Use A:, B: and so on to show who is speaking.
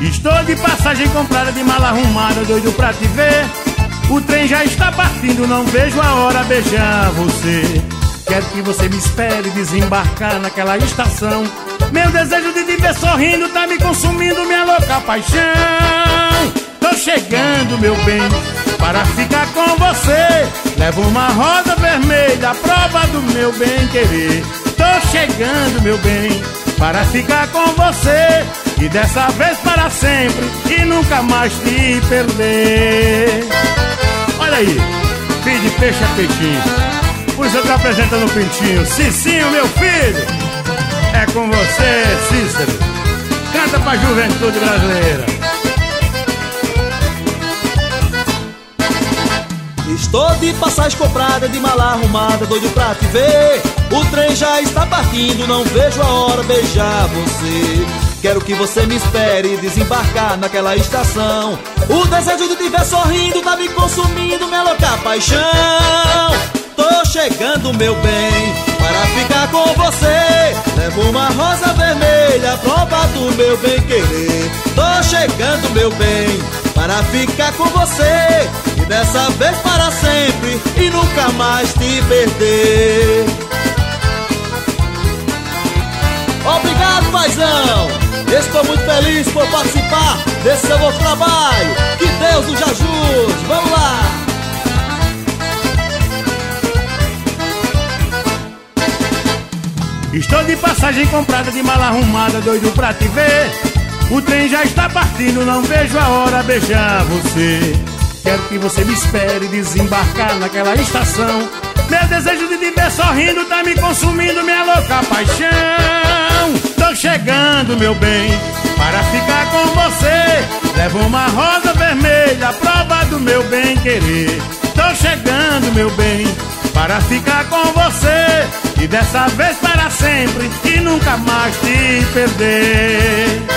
A: Estou de passagem comprada de mala arrumada, doido pra te ver. O trem já está partindo, não vejo a hora beijar você. Quero que você me espere desembarcar naquela estação. Meu desejo de te ver sorrindo tá me consumindo, minha louca paixão. Tô chegando, meu bem, para ficar com você. Levo uma rosa vermelha, prova do meu bem querer. Tô chegando, meu bem, para ficar com você. E dessa vez para sempre, e nunca mais te perder. Olha aí, filho de peixe a peixinho. Por isso eu tô apresentando o pintinho. Cicinho, meu filho, é com você, Cícero. Canta pra juventude brasileira.
B: Estou de passagem comprada, de mala arrumada, doido pra te ver. O trem já está partindo, não vejo a hora beijar você. Quero que você me espere desembarcar naquela estação. O desejo de te ver sorrindo tá me consumindo, minha louca paixão. Tô chegando, meu bem, para ficar com você. Levo uma rosa vermelha, prova do meu bem querer. Tô chegando, meu bem, para ficar com você. E dessa vez para sempre, e nunca mais te perder. Obrigado, paizão! Feliz por participar desse seu novo trabalho. Que Deus nos ajude. Vamos lá!
A: Estou de passagem comprada de mala arrumada, doido pra te ver. O trem já está partindo, não vejo a hora beijar você. Quero que você me espere desembarcar naquela estação. Meu desejo de te ver sorrindo tá me consumindo, minha louca paixão. Chegando, meu bem, para ficar com você. Levo uma rosa vermelha, prova do meu bem querer. Tô chegando, meu bem, para ficar com você. E dessa vez para sempre, e nunca mais te perder.